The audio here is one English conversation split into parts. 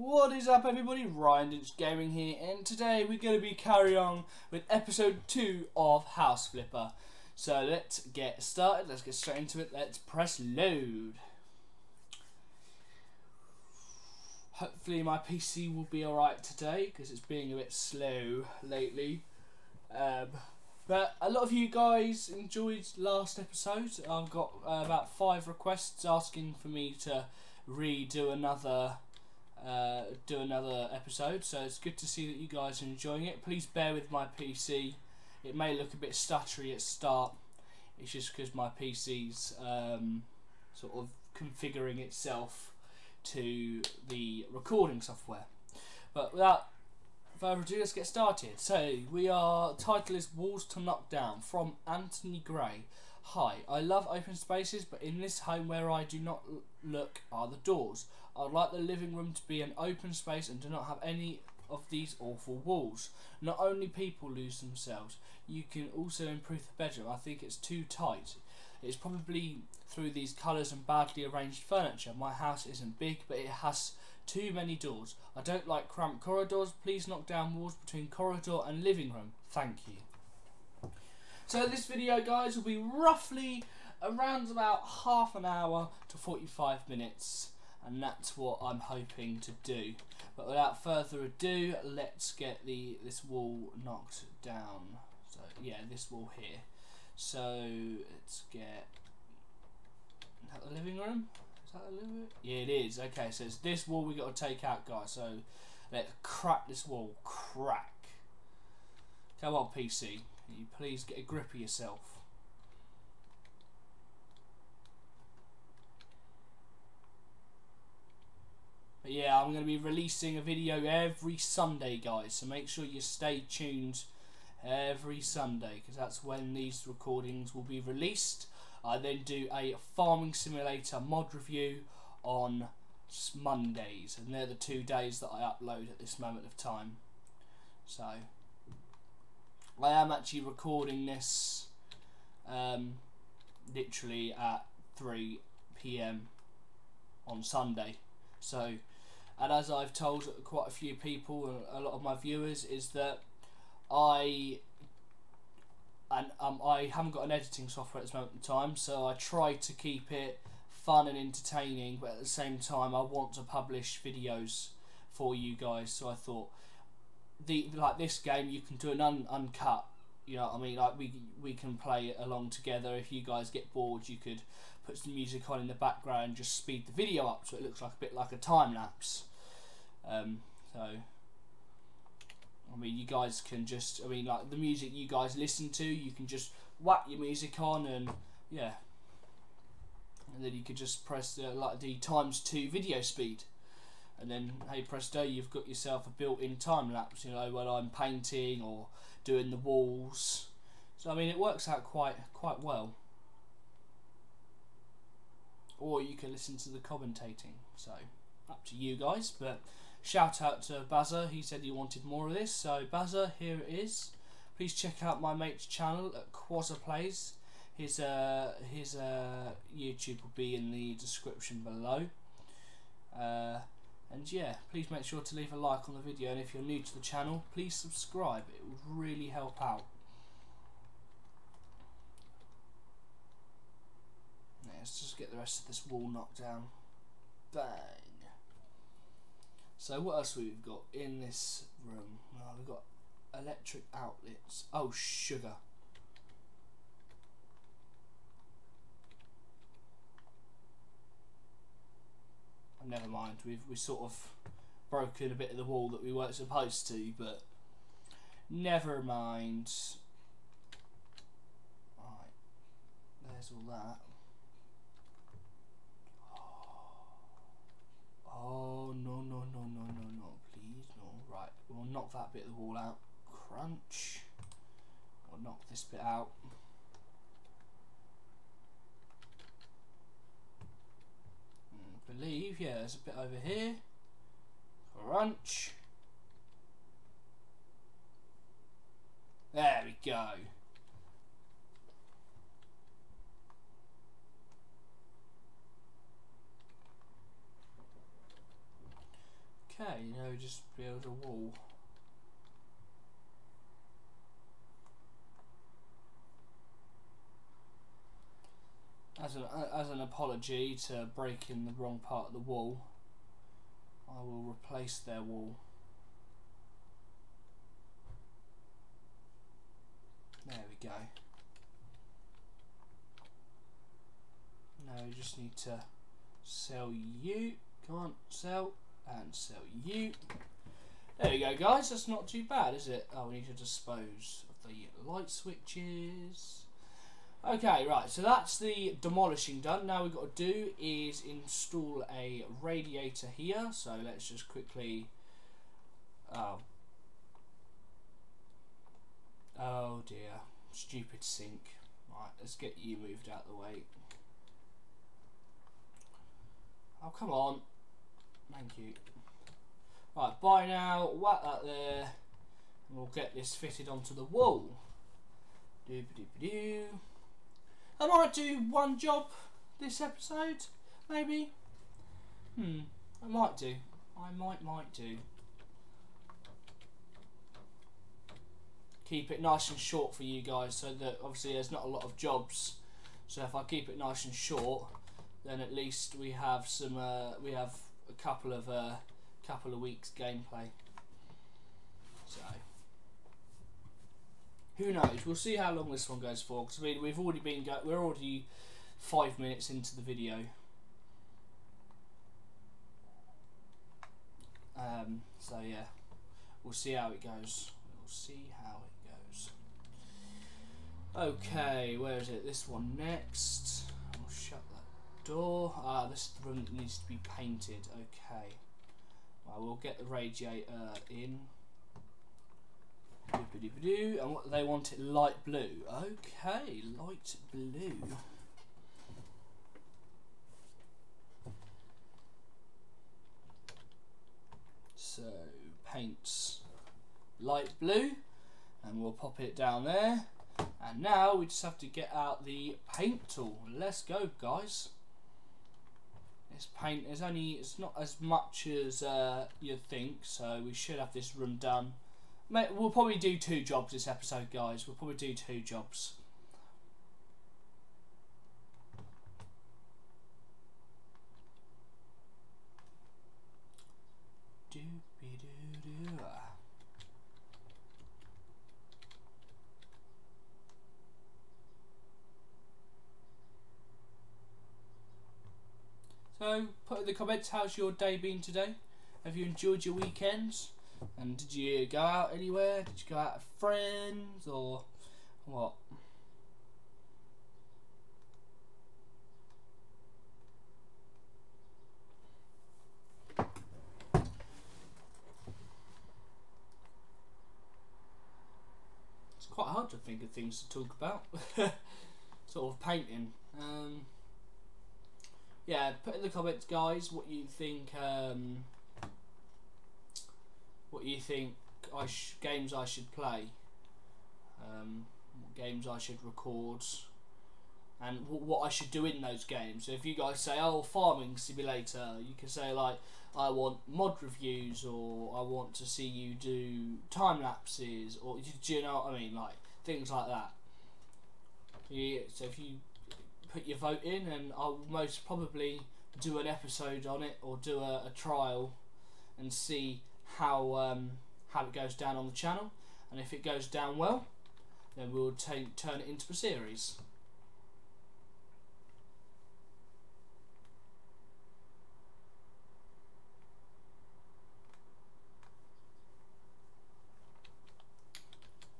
What is up everybody, Ryan Dench Gaming here and today we're going to be carrying on with episode 2 of House Flipper. So let's get started, let's get straight into it, let's press load. Hopefully my PC will be alright today because it's being a bit slow lately. Um, but a lot of you guys enjoyed last episode. I've got uh, about five requests asking for me to redo another uh, do another episode. So it's good to see that you guys are enjoying it. Please bear with my PC. It may look a bit stuttery at start. It's just because my PC's um, sort of configuring itself to the recording software. But without further ado, let's get started. So we are title is Walls to Knock Down from Anthony Gray. Hi, I love open spaces, but in this home where I do not look are the doors. I'd like the living room to be an open space and do not have any of these awful walls. Not only people lose themselves, you can also improve the bedroom. I think it's too tight. It's probably through these colours and badly arranged furniture. My house isn't big, but it has too many doors. I don't like cramped corridors. Please knock down walls between corridor and living room. Thank you. So this video, guys, will be roughly around about half an hour to 45 minutes and that's what I'm hoping to do. But without further ado, let's get the this wall knocked down. So yeah, this wall here. So let's get is that the living room? Is that the living room? Yeah, it is. Okay, so it's this wall we got to take out, guys. So let's crack this wall. Crack. Come on, PC. You please get a grip of yourself. But yeah, I'm going to be releasing a video every Sunday, guys. So make sure you stay tuned every Sunday because that's when these recordings will be released. I then do a farming simulator mod review on Mondays, and they're the two days that I upload at this moment of time. So I am actually recording this um, literally at 3 p.m. on Sunday. So and as I've told quite a few people, a lot of my viewers, is that I and um, I haven't got an editing software at this moment in time, so I try to keep it fun and entertaining, but at the same time, I want to publish videos for you guys. So I thought, the like this game, you can do an un uncut. You know, what I mean, like we we can play along together. If you guys get bored, you could put some music on in the background, just speed the video up so it looks like a bit like a time lapse. Um, so, I mean, you guys can just, I mean, like the music you guys listen to, you can just whack your music on and, yeah. And then you could just press the, like the times two video speed. And then, hey presto, you've got yourself a built-in time lapse, you know, when I'm painting or doing the walls. So, I mean, it works out quite, quite well. Or you can listen to the commentating, so up to you guys, but Shout out to Bazza, he said he wanted more of this. So Bazza, here it is. Please check out my mate's channel at Quazh Plays. His uh, his uh, YouTube will be in the description below. Uh, and yeah, please make sure to leave a like on the video. And if you're new to the channel, please subscribe. It would really help out. Let's just get the rest of this wall knocked down. Bang. So what else we've got in this room? Well, we've got electric outlets. Oh, sugar. Never mind. We've we sort of broken a bit of the wall that we weren't supposed to, but never mind. Right, there's all that. Oh, no, no, no, no, no, no, please, no. Right, we'll knock that bit of the wall out. Crunch. We'll knock this bit out. I hmm, believe, yeah, there's a bit over here. Crunch. There we go. Okay, now we just build a wall. As an, as an apology to breaking the wrong part of the wall, I will replace their wall. There we go. Now we just need to sell you. Come on, sell and sell you. There we go, guys. That's not too bad, is it? Oh, we need to dispose of the light switches. Okay, right. So that's the demolishing done. Now we've got to do is install a radiator here. So let's just quickly. Oh. Oh dear. Stupid sink. Right, let's get you moved out the way. Oh, come on. Thank you. Right, bye now. Whack that there. And we'll get this fitted onto the wall. Doo -doo -doo I might do one job this episode, maybe. Hmm, I might do. I might, might do. Keep it nice and short for you guys so that obviously there's not a lot of jobs. So if I keep it nice and short, then at least we have some, uh, we have a couple of, uh, couple of weeks gameplay. So who knows? We'll see how long this one goes for. Because I mean, we've already been go we're already five minutes into the video. Um, so yeah, we'll see how it goes. We'll see how it goes. Okay, where is it? This one next. I'll shut that door. Ah, this room needs to be painted. Okay. Well, we'll get the radiator in. And what they want it light blue. Okay, light blue. So paints light blue and we'll pop it down there. And now we just have to get out the paint tool. Let's go guys. This paint is only, it's not as much as uh, you'd think, so we should have this room done We'll probably do two jobs this episode, guys. We'll probably do two jobs. So, put in the comments how's your day been today? Have you enjoyed your weekends? And did you go out anywhere? Did you go out with friends or what? It's quite hard to think of things to talk about. sort of painting. Um, yeah, put in the comments, guys, what you think. Um, what you think I games I should play, um, what games I should record, and what I should do in those games. So if you guys say, "Oh, farming simulator," you can say like, "I want mod reviews," or "I want to see you do time lapses," or do you know what I mean? Like things like that. Yeah, so if you put your vote in, and I'll most probably do an episode on it or do a, a trial and see how um, how it goes down on the channel, and if it goes down well, then we'll turn it into a series.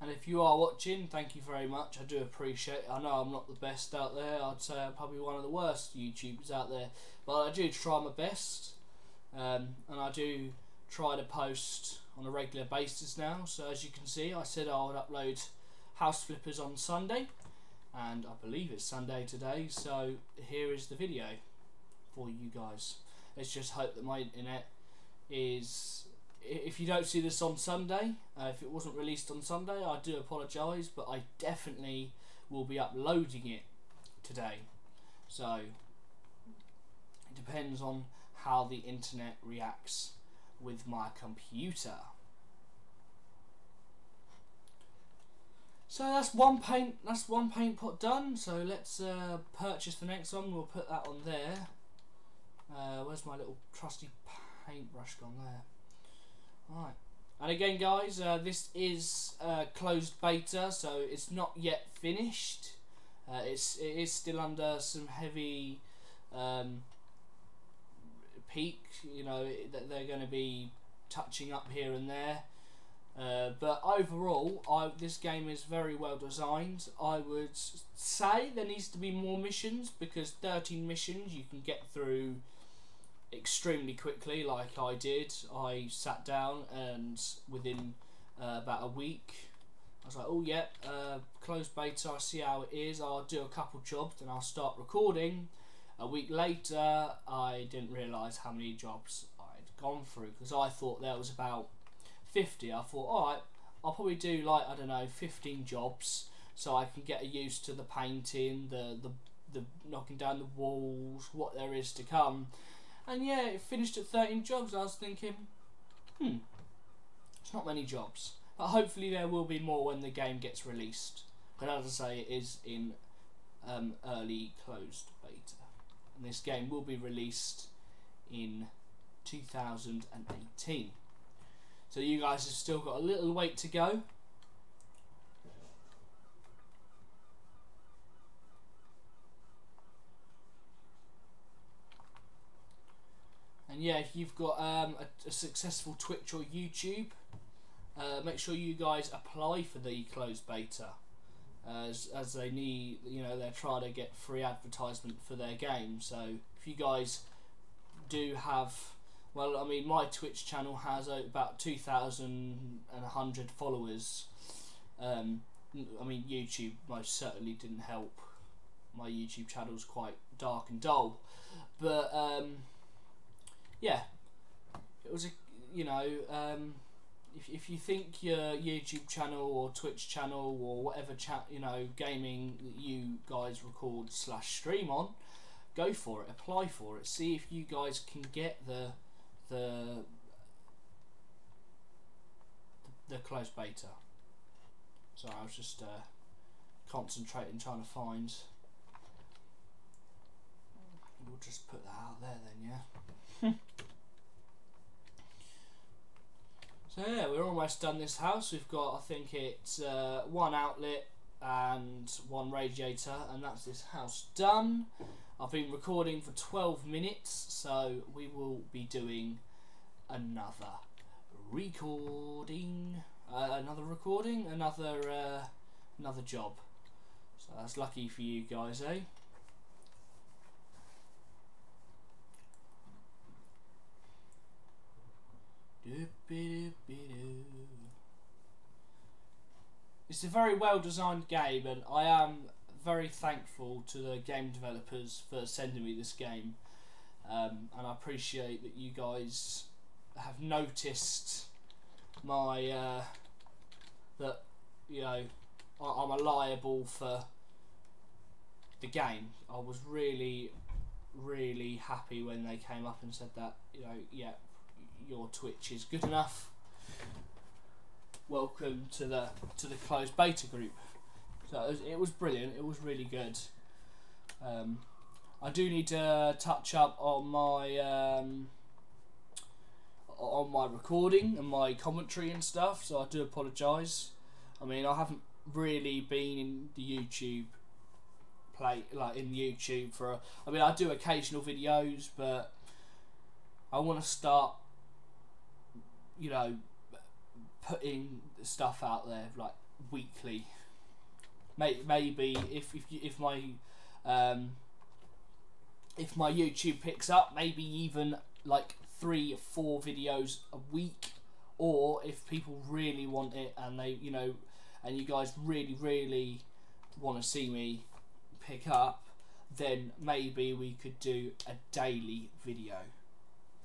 And if you are watching, thank you very much. I do appreciate it. I know I'm not the best out there. I'd say I'm probably one of the worst YouTubers out there. But I do try my best. Um, and I do try to post on a regular basis now. So as you can see, I said I would upload House Flippers on Sunday, and I believe it's Sunday today. So here is the video for you guys. Let's just hope that my internet is. If you don't see this on Sunday, uh, if it wasn't released on Sunday, I do apologise, but I definitely will be uploading it today. So it depends on how the internet reacts with my computer. So that's one paint. That's one paint pot done. So let's uh, purchase the next one. We'll put that on there. Uh, where's my little trusty paintbrush gone there? Right. And again, guys, uh, this is uh, closed beta, so it's not yet finished. Uh, it's it is still under some heavy um, peak. You know that they're going to be touching up here and there. Uh, but overall, I, this game is very well designed. I would say there needs to be more missions because 13 missions you can get through extremely quickly, like I did. I sat down and within uh, about a week, I was like, oh yeah, uh, closed beta. I see how it is. I'll do a couple jobs and I'll start recording. A week later, I didn't realise how many jobs I'd gone through because I thought there was about 50, I thought, alright, I'll probably do like, I don't know, 15 jobs so I can get used to the painting, the, the, the knocking down the walls, what there is to come. And yeah, it finished at 13 jobs. I was thinking, hmm, it's not many jobs. But hopefully there will be more when the game gets released. But as I say, it is in um, early closed beta. And this game will be released in 2018. So you guys have still got a little wait to go. And yeah, if you've got um, a, a, successful Twitch or YouTube, uh, make sure you guys apply for the closed beta. As, as they need, you know, they're trying to get free advertisement for their game. So if you guys do have well, I mean, my Twitch channel has about 2,100 followers. Um, I mean, YouTube most certainly didn't help. My YouTube channel's quite dark and dull. But, um, yeah, it was a, you know, um, if, if you think your YouTube channel or Twitch channel or whatever chat, you know, gaming that you guys record slash stream on, go for it, apply for it, see if you guys can get the the the closed beta. So I was just uh, concentrating trying to find. We'll just put that out there then, yeah. so yeah, we're almost done this house. We've got, I think it's uh, one outlet and one radiator, and that's this house done. I've been recording for 12 minutes, so we will be doing another recording, uh, another recording, another uh, another job. So that's lucky for you guys, eh? It's a very well designed game, and I am very thankful to the game developers for sending me this game. Um, and I appreciate that you guys have noticed my uh, that you know I, am a liable for the game. I was really, really happy when they came up and said that you know yeah your Twitch is good enough. Welcome to the to the closed beta group. So it was, it was brilliant. It was really good. Um, I do need to touch up on my um, on my recording and my commentary and stuff. So I do apologise. I mean, I haven't really been in the YouTube play like in YouTube for. A, I mean, I do occasional videos, but I want to start. You know, putting stuff out there like weekly maybe if if if my um, if my YouTube picks up, maybe even like three or four videos a week, or if people really want it and they you know, and you guys really really want to see me pick up, then maybe we could do a daily video.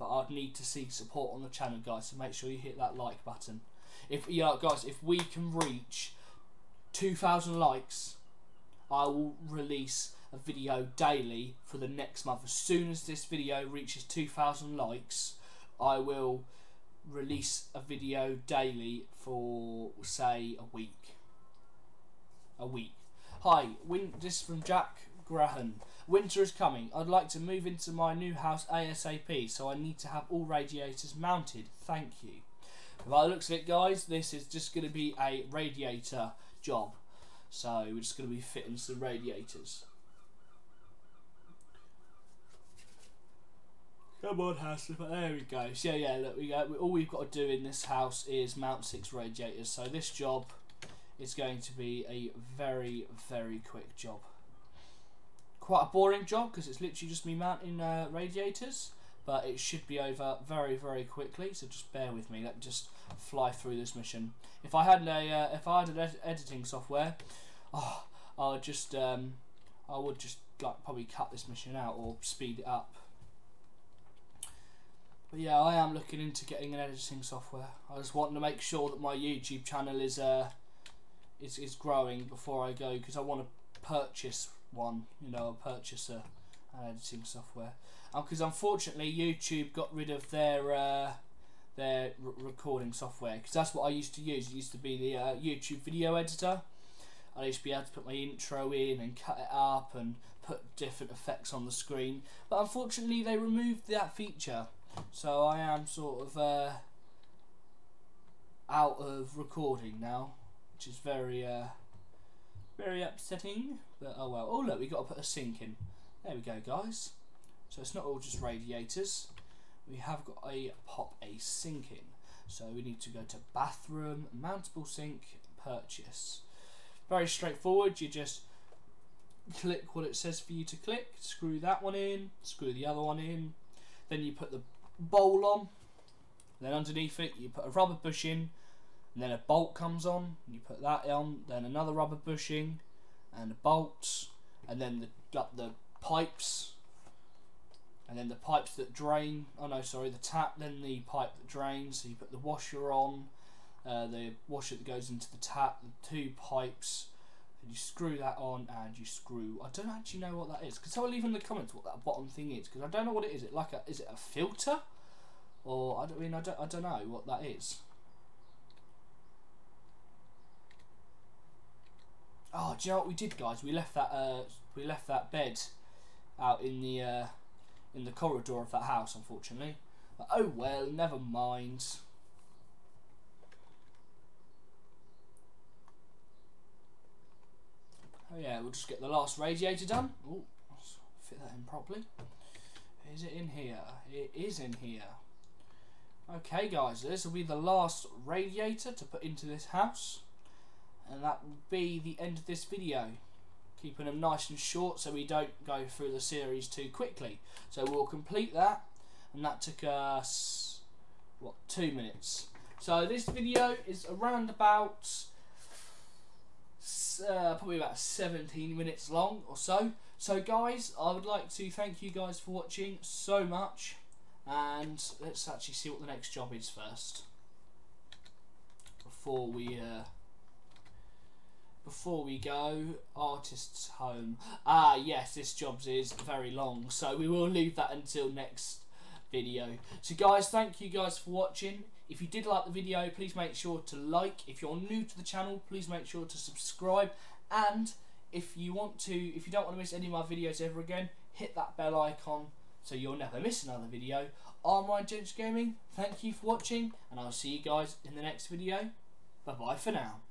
But I'd need to see support on the channel, guys. So make sure you hit that like button. If yeah, guys, if we can reach 2,000 likes, I will release a video daily for the next month. As soon as this video reaches 2,000 likes, I will release a video daily for say a week. A week. Hi, this is from Jack Graham. Winter is coming. I'd like to move into my new house ASAP, so I need to have all radiators mounted. Thank you. By the looks of it, guys, this is just going to be a radiator job. So we're just going to be fitting some radiators. Come on, house. There we go. So yeah, yeah. Look, we go. All we've got to do in this house is mount six radiators. So this job is going to be a very, very quick job. Quite a boring job because it's literally just me mounting uh, radiators, but it should be over very, very quickly. So just bear with me. Let me just fly through this mission. If I had a, uh, if I had an ed editing software, oh, I would just, um, I would just like probably cut this mission out or speed it up but yeah, I am looking into getting an editing software. I just want to make sure that my YouTube channel is uh is is growing before I go because I want to purchase one. You know, purchase a an editing software. Because um, unfortunately, YouTube got rid of their uh, their recording software because that's what I used to use. It used to be the uh, YouTube video editor. I used to be able to put my intro in and cut it up and put different effects on the screen. But unfortunately, they removed that feature. So I am sort of uh, out of recording now, which is very, uh, very upsetting. But oh well. Oh look, we got to put a sink in. There we go, guys. So it's not all just radiators. We have got a pop a sink in. So we need to go to bathroom, mountable sink, purchase. Very straightforward. You just click what it says for you to click, screw that one in, screw the other one in, then you put the bowl on. Then underneath it, you put a rubber bushing, and then a bolt comes on. You put that on. Then another rubber bushing, and the bolts, and then the got the pipes, and then the pipes that drain. Oh no, sorry, the tap. Then the pipe that drains. So you put the washer on, uh, the washer that goes into the tap, the two pipes. And you screw that on and you screw. I don't actually know what that is. Can someone leave in the comments what that bottom thing is? Because I don't know what it is. It like a is it a filter? Or I don't I mean I don't I don't know what that is. Oh, do you know what we did, guys? We left that uh, we left that bed out in the uh, in the corridor of that house, unfortunately. But, oh well, never mind. Oh yeah, we'll just get the last radiator done. Oh, fit that in properly. Is it in here? It is in here. Okay guys, this will be the last radiator to put into this house. And that will be the end of this video. Keeping them nice and short so we don't go through the series too quickly. So we'll complete that. And that took us, what, two minutes. So this video is around about uh, probably about 17 minutes long or so. So guys, I would like to thank you guys for watching so much. And let's actually see what the next job is first. Before we uh, before we go, artist's home. Ah, yes, this job is very long, so we will leave that until next video. So guys, thank you guys for watching. If you did like the video, please make sure to like. If you're new to the channel, please make sure to subscribe. And if you want to, if you don't want to miss any of my videos ever again, hit that bell icon so you'll never miss another video. I'm Ryan Gaming. Thank you for watching, and I'll see you guys in the next video. Bye bye for now.